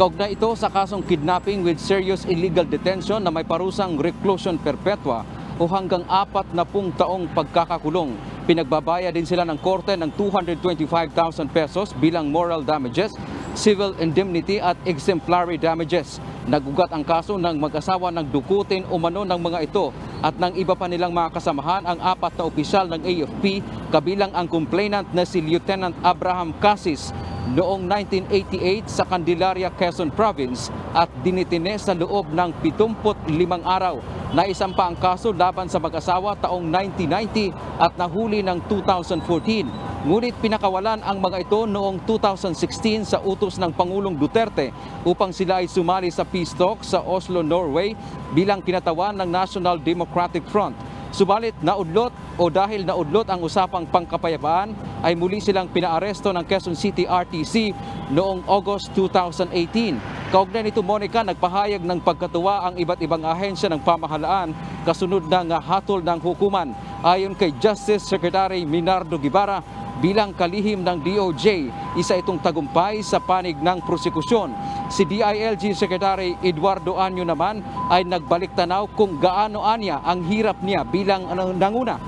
Kaugnay ito sa kasong kidnapping with serious illegal detention na may parusang reclusion perpetua o hanggang apat na pung taong pagkakakulong. Pinagbabaya din sila ng korte ng 225,000 pesos bilang moral damages, civil indemnity at exemplary damages. Nagugat ang kaso ng mag-asawa ng dukutin umano ng mga ito at ng iba pa nilang mga kasamahan ang apat na opisyal ng AFP kabilang ang complainant na si Lieutenant Abraham Casis noong 1988 sa Candelaria, Quezon Province at dinitine sa loob ng 75 araw. Naisampa ang kaso laban sa mag-asawa taong 1990 at nahuli ng 2014. Ngunit pinakawalan ang mga ito noong 2016 sa utos ng Pangulong Duterte upang sila ay sumali sa peace talks sa Oslo, Norway bilang kinatawan ng National Democratic Front. Subalit naudlot o dahil naudlot ang usapang pangkapayapaan ay muli silang pinaaresto ng Quezon City RTC noong August 2018. Kaugnay nito Monica, nagpahayag ng pagkatuwa ang iba't ibang ahensya ng pamahalaan kasunod ng hatol ng hukuman. Ayon kay Justice Secretary Minardo Guevara, bilang kalihim ng DOJ, isa itong tagumpay sa panig ng prosekusyon. Si DILG Secretary Eduardo Anyo naman ay nagbalik tanaw kung gaano anya ang hirap niya bilang ano, nanguna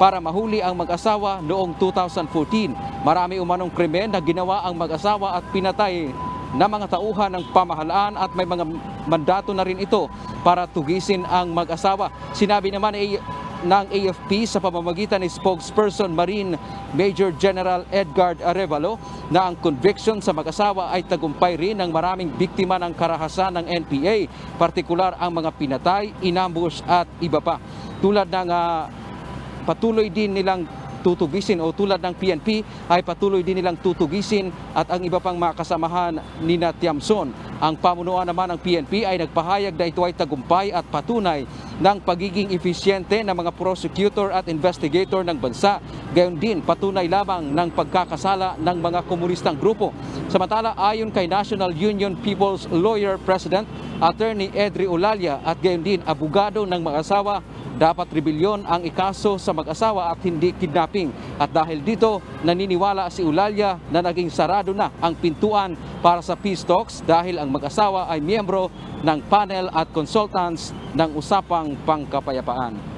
para mahuli ang mag-asawa noong 2014. Marami umanong krimen na ginawa ang mag-asawa at pinatay na mga tauhan ng pamahalaan at may mga mandato na rin ito para tugisin ang mag-asawa. Sinabi naman ay ng AFP sa pamamagitan ni spokesperson Marine Major General Edgar Arevalo na ang conviction sa mag-asawa ay tagumpay rin ng maraming biktima ng karahasan ng NPA, partikular ang mga pinatay, inambush at iba pa. Tulad ng ah, patuloy din nilang tutugisin o tulad ng PNP ay patuloy din nilang tutugisin at ang iba pang mga kasamahan ni na Tiamson. Ang pamunuan naman ng PNP ay nagpahayag na ito ay tagumpay at patunay ng pagiging efisyente ng mga prosecutor at investigator ng bansa. Gayon din patunay lamang ng pagkakasala ng mga komunistang grupo. Samantala ayon kay National Union People's Lawyer President Attorney Edri Olalia at gayon din abogado ng mga asawa dapat rebelyon ang ikaso sa mag-asawa at hindi kidnapping. At dahil dito, naniniwala si Ulalia na naging sarado na ang pintuan para sa peace talks dahil ang mag-asawa ay miyembro ng panel at consultants ng usapang pangkapayapaan.